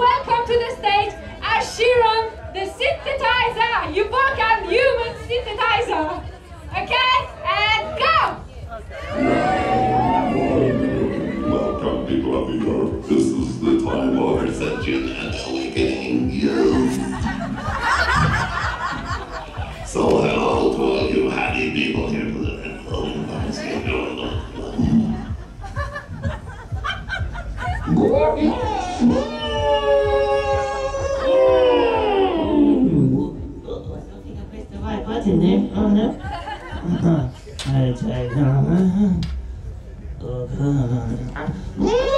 welcome to the stage Ashern, the synthesizer, Yubokan human synthesizer. Okay, and go! Welcome, people of earth. This is the time of ascension and awakening you. Okay.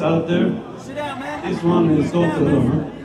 Lords out there. This one is go for them,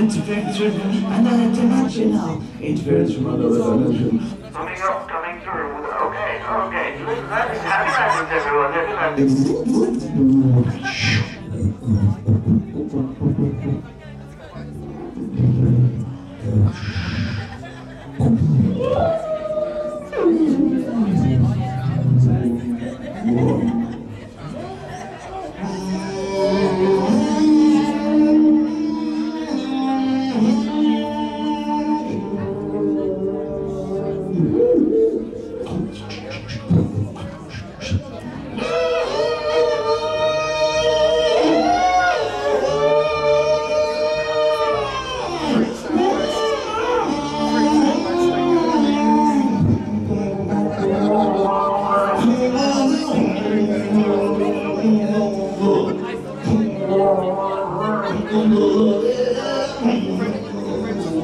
Interference from another. Interference from another dimension. Coming up, coming through. Okay, okay. Happy landings, everyone. Happy landings.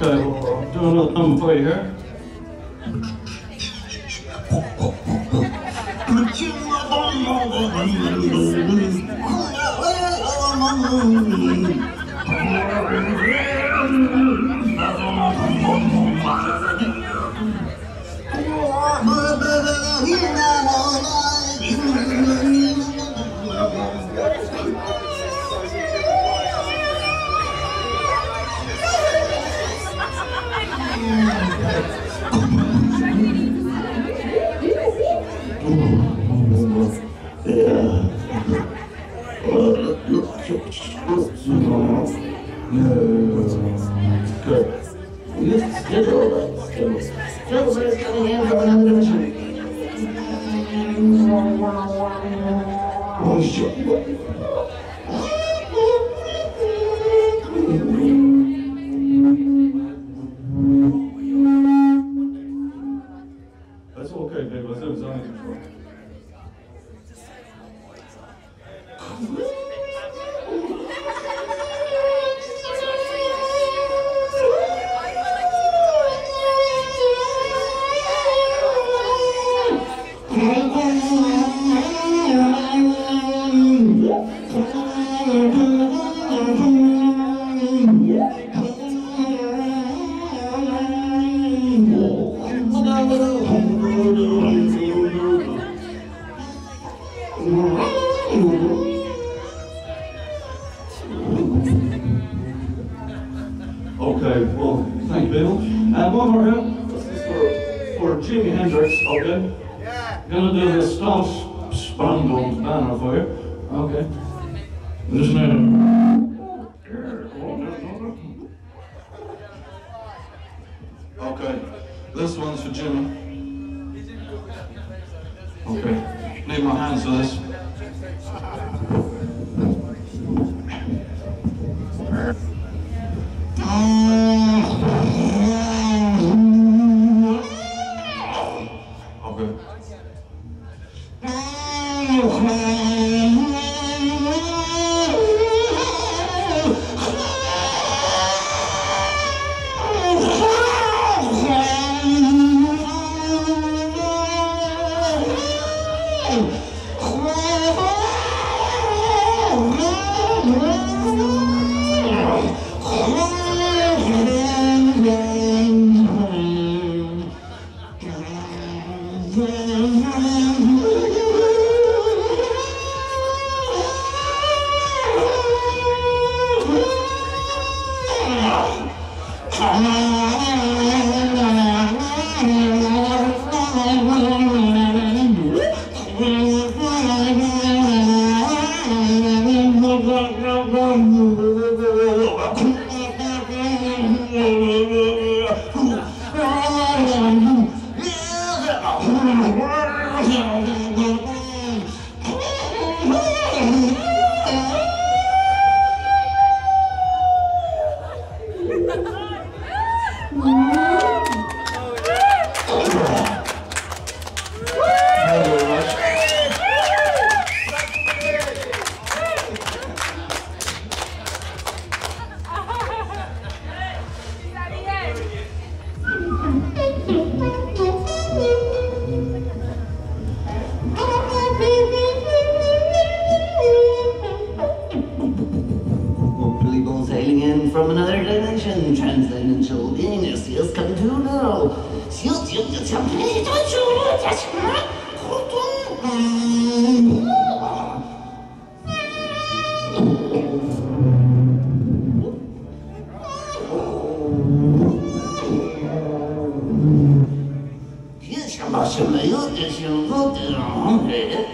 Okay, well, I'm doing another number for you here. That's okay, babe. Let's do it. It's under control. Okay, well, thank you, Bill. And one more hymn. This is for, for Jimi Hendrix, okay? Yeah. Gonna do the Star Spangled Banner for you. Okay. Just Okay, this one's for Jimi. Okay, need my hands for this. du Venus wirst Kapitolo. Just just jetzt haben wir die deutsche Uhr, das Başımı yurt yaşım a dönemde.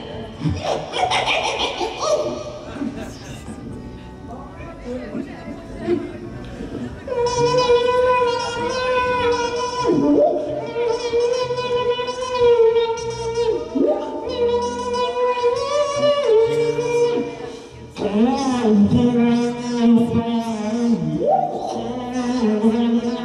subhanallah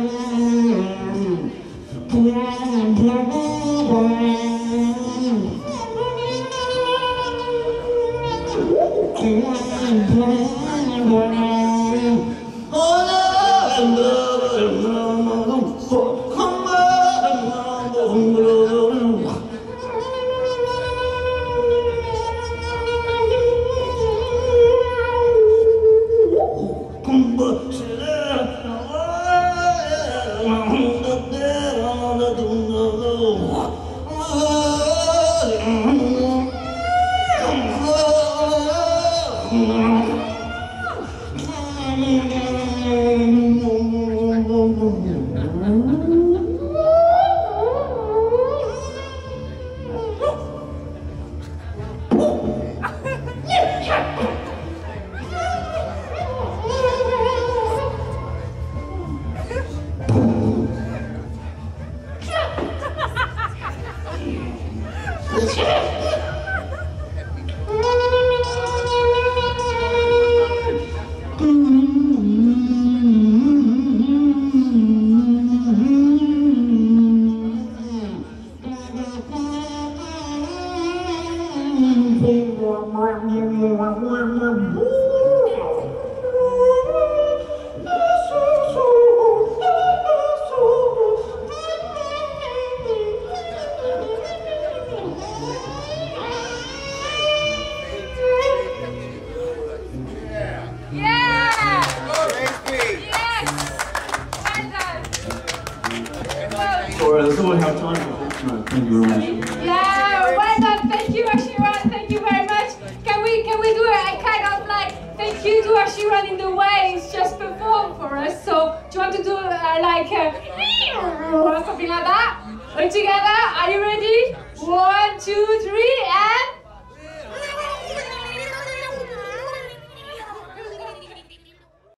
to Ashern in the way he's just performed for us? So do you want to do uh, like uh, or something like that? All together? Are you ready? One, two, three, and